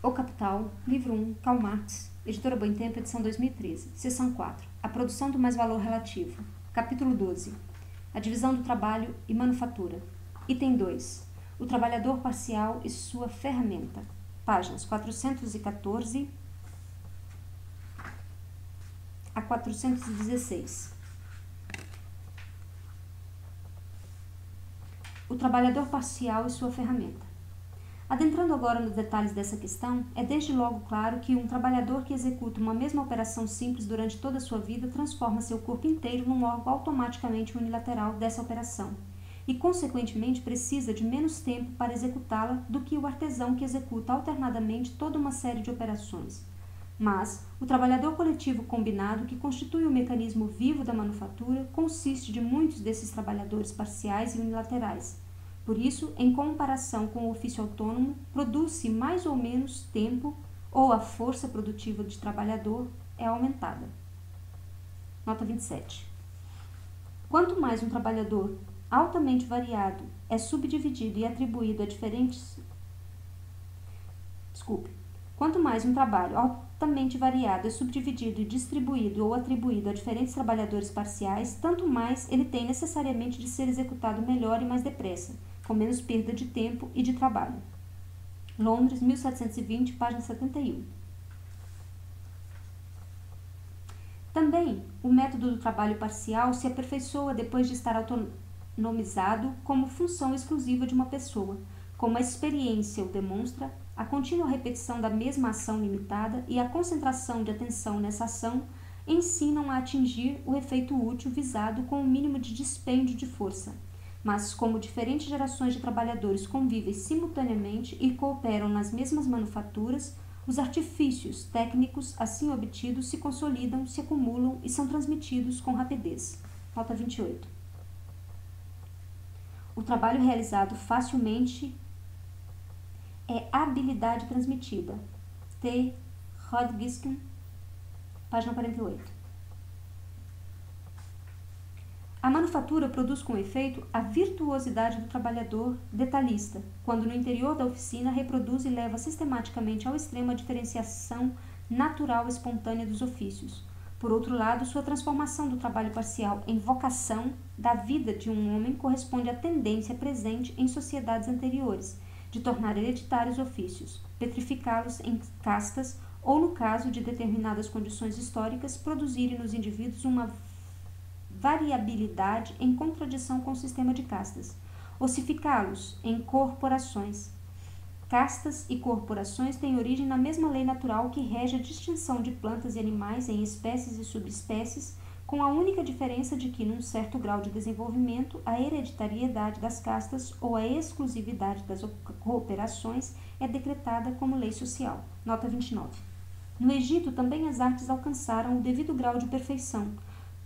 O Capital, livro 1, Karl Marx, editora Boitempo, edição 2013, seção 4, a produção do mais valor relativo, capítulo 12, a divisão do trabalho e manufatura, item 2, o trabalhador parcial e sua ferramenta, páginas 414 a 416. O trabalhador parcial e sua ferramenta. Adentrando agora nos detalhes dessa questão, é desde logo claro que um trabalhador que executa uma mesma operação simples durante toda a sua vida transforma seu corpo inteiro num órgão automaticamente unilateral dessa operação e, consequentemente, precisa de menos tempo para executá-la do que o artesão que executa alternadamente toda uma série de operações. Mas o trabalhador coletivo combinado, que constitui o mecanismo vivo da manufatura, consiste de muitos desses trabalhadores parciais e unilaterais por isso, em comparação com o ofício autônomo, produz-se mais ou menos tempo ou a força produtiva de trabalhador é aumentada. Nota 27. Quanto mais um trabalhador altamente variado é subdividido e atribuído a diferentes. Desculpe. Quanto mais um trabalho altamente variado é subdividido e distribuído ou atribuído a diferentes trabalhadores parciais, tanto mais ele tem necessariamente de ser executado melhor e mais depressa, com menos perda de tempo e de trabalho. Londres, 1720, página 71. Também, o método do trabalho parcial se aperfeiçoa depois de estar autonomizado como função exclusiva de uma pessoa, como a experiência o demonstra, a contínua repetição da mesma ação limitada e a concentração de atenção nessa ação ensinam a atingir o efeito útil visado com o mínimo de dispêndio de força mas como diferentes gerações de trabalhadores convivem simultaneamente e cooperam nas mesmas manufaturas, os artifícios técnicos assim obtidos se consolidam, se acumulam e são transmitidos com rapidez. Nota 28. O trabalho realizado facilmente é habilidade transmitida. T. Rodgiskin, página 48. A manufatura produz com efeito a virtuosidade do trabalhador detalhista, quando no interior da oficina reproduz e leva sistematicamente ao extremo a diferenciação natural espontânea dos ofícios. Por outro lado, sua transformação do trabalho parcial em vocação da vida de um homem corresponde à tendência presente em sociedades anteriores de tornar hereditários ofícios, petrificá-los em castas ou, no caso de determinadas condições históricas, produzirem nos indivíduos uma variabilidade em contradição com o sistema de castas, ossificá-los em corporações. Castas e corporações têm origem na mesma lei natural que rege a distinção de plantas e animais em espécies e subespécies, com a única diferença de que, num certo grau de desenvolvimento, a hereditariedade das castas ou a exclusividade das cooperações é decretada como lei social. Nota 29. No Egito, também as artes alcançaram o devido grau de perfeição,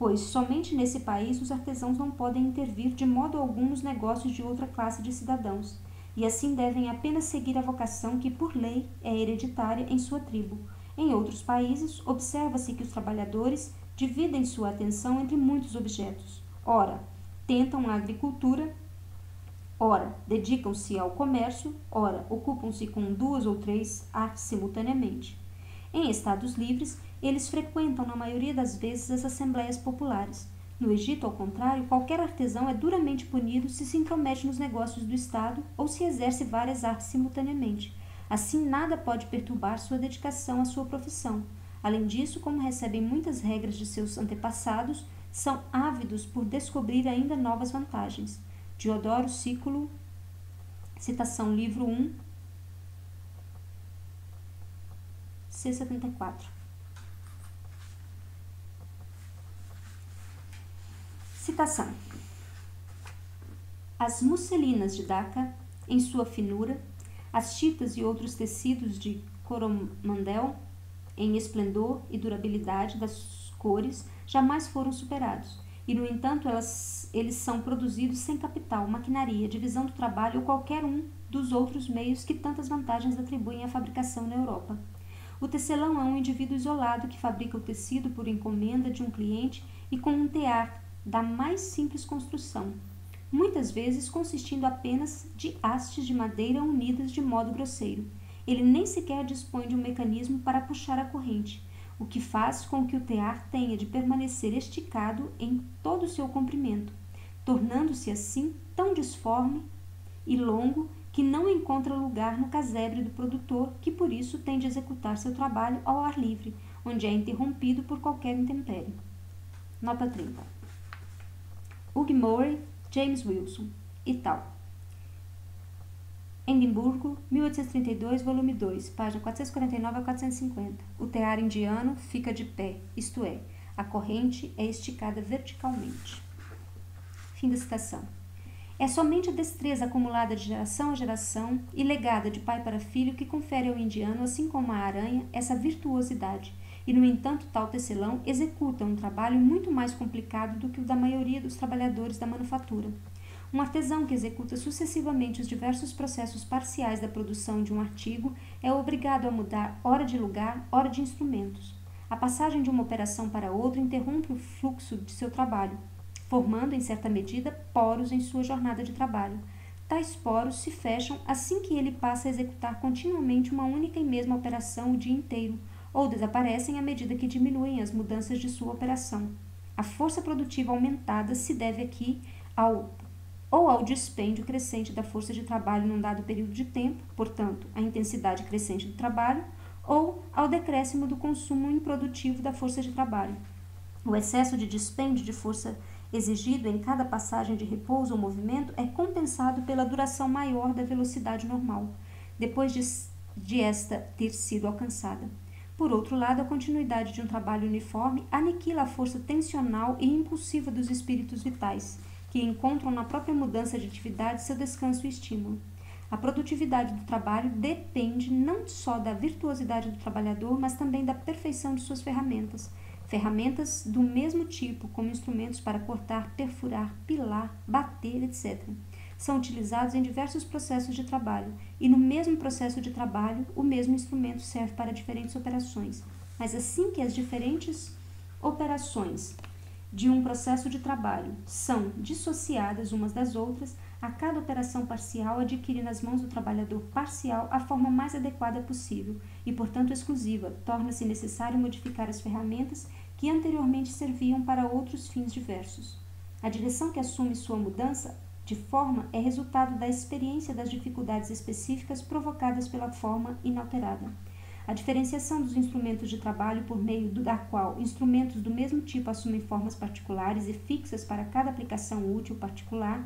pois somente nesse país os artesãos não podem intervir de modo algum nos negócios de outra classe de cidadãos, e assim devem apenas seguir a vocação que, por lei, é hereditária em sua tribo. Em outros países, observa-se que os trabalhadores dividem sua atenção entre muitos objetos. Ora, tentam a agricultura, ora, dedicam-se ao comércio, ora, ocupam-se com duas ou três artes simultaneamente. Em estados livres, eles frequentam, na maioria das vezes, as assembleias populares. No Egito, ao contrário, qualquer artesão é duramente punido se se intromete nos negócios do Estado ou se exerce várias artes simultaneamente. Assim, nada pode perturbar sua dedicação à sua profissão. Além disso, como recebem muitas regras de seus antepassados, são ávidos por descobrir ainda novas vantagens. Diodoro Cículo, citação livro 1, C74. Citação: As musselinas de Dhaka, em sua finura, as chitas e outros tecidos de coromandel, em esplendor e durabilidade das cores, jamais foram superados. E, no entanto, elas, eles são produzidos sem capital, maquinaria, divisão do trabalho ou qualquer um dos outros meios que tantas vantagens atribuem à fabricação na Europa. O tecelão é um indivíduo isolado que fabrica o tecido por encomenda de um cliente e com um tear da mais simples construção, muitas vezes consistindo apenas de hastes de madeira unidas de modo grosseiro. ele nem sequer dispõe de um mecanismo para puxar a corrente, o que faz com que o tear tenha de permanecer esticado em todo o seu comprimento, tornando-se assim tão disforme e longo que não encontra lugar no casebre do produtor, que por isso tem de executar seu trabalho ao ar livre, onde é interrompido por qualquer intempérie. Nota 30. Hugh Murray, James Wilson e tal. Edimburgo, 1832, volume 2, página 449 a 450. O tear indiano fica de pé, isto é, a corrente é esticada verticalmente. Fim da citação. É somente a destreza acumulada de geração a geração e legada de pai para filho que confere ao indiano, assim como à aranha, essa virtuosidade. E, no entanto, tal tecelão executa um trabalho muito mais complicado do que o da maioria dos trabalhadores da manufatura. Um artesão que executa sucessivamente os diversos processos parciais da produção de um artigo é obrigado a mudar hora de lugar, hora de instrumentos. A passagem de uma operação para outra interrompe o fluxo de seu trabalho, formando, em certa medida, poros em sua jornada de trabalho. Tais poros se fecham assim que ele passa a executar continuamente uma única e mesma operação o dia inteiro, ou desaparecem à medida que diminuem as mudanças de sua operação. A força produtiva aumentada se deve aqui ao ou ao dispêndio crescente da força de trabalho num dado período de tempo, portanto, a intensidade crescente do trabalho, ou ao decréscimo do consumo improdutivo da força de trabalho. O excesso de dispêndio de força exigido em cada passagem de repouso ou movimento é compensado pela duração maior da velocidade normal, depois de, de esta ter sido alcançada. Por outro lado, a continuidade de um trabalho uniforme aniquila a força tensional e impulsiva dos espíritos vitais que encontram na própria mudança de atividade seu descanso e estímulo. A produtividade do trabalho depende não só da virtuosidade do trabalhador, mas também da perfeição de suas ferramentas. Ferramentas do mesmo tipo, como instrumentos para cortar, perfurar, pilar, bater, etc. São utilizados em diversos processos de trabalho, e no mesmo processo de trabalho, o mesmo instrumento serve para diferentes operações. Mas assim que as diferentes operações de um processo de trabalho são dissociadas umas das outras, a cada operação parcial adquire nas mãos do trabalhador parcial a forma mais adequada possível e, portanto, exclusiva. Torna-se necessário modificar as ferramentas que anteriormente serviam para outros fins diversos. A direção que assume sua mudança de forma é resultado da experiência das dificuldades específicas provocadas pela forma inalterada. A diferenciação dos instrumentos de trabalho, por meio do, da qual instrumentos do mesmo tipo assumem formas particulares e fixas para cada aplicação útil particular,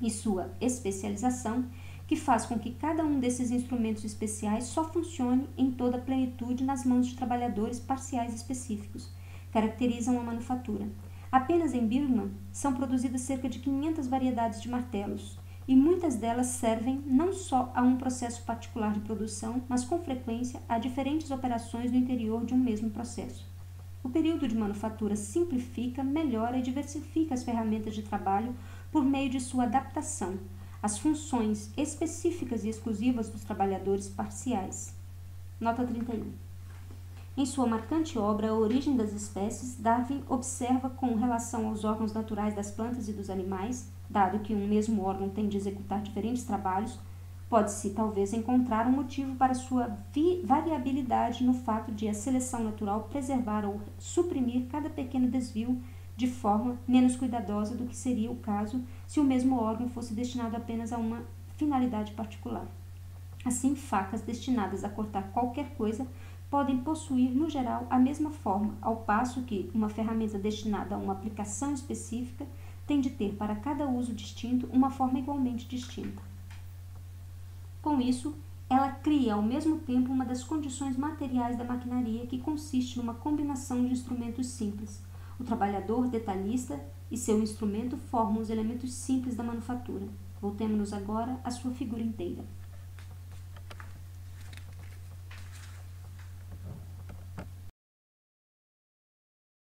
e sua especialização, que faz com que cada um desses instrumentos especiais só funcione em toda a plenitude nas mãos de trabalhadores parciais específicos, caracterizam a manufatura. Apenas em Birman são produzidas cerca de 500 variedades de martelos, e muitas delas servem não só a um processo particular de produção, mas com frequência a diferentes operações no interior de um mesmo processo. O período de manufatura simplifica, melhora e diversifica as ferramentas de trabalho por meio de sua adaptação às funções específicas e exclusivas dos trabalhadores parciais. Nota 31. Em sua marcante obra A Origem das Espécies, Darwin observa com relação aos órgãos naturais das plantas e dos animais Dado que um mesmo órgão tem de executar diferentes trabalhos, pode-se talvez encontrar um motivo para sua variabilidade no fato de a seleção natural preservar ou suprimir cada pequeno desvio de forma menos cuidadosa do que seria o caso se o mesmo órgão fosse destinado apenas a uma finalidade particular. Assim, facas destinadas a cortar qualquer coisa podem possuir, no geral, a mesma forma, ao passo que uma ferramenta destinada a uma aplicação específica tem de ter para cada uso distinto uma forma igualmente distinta. Com isso, ela cria ao mesmo tempo uma das condições materiais da maquinaria que consiste numa combinação de instrumentos simples. O trabalhador detalhista e seu instrumento formam os elementos simples da manufatura. Voltemos-nos agora à sua figura inteira.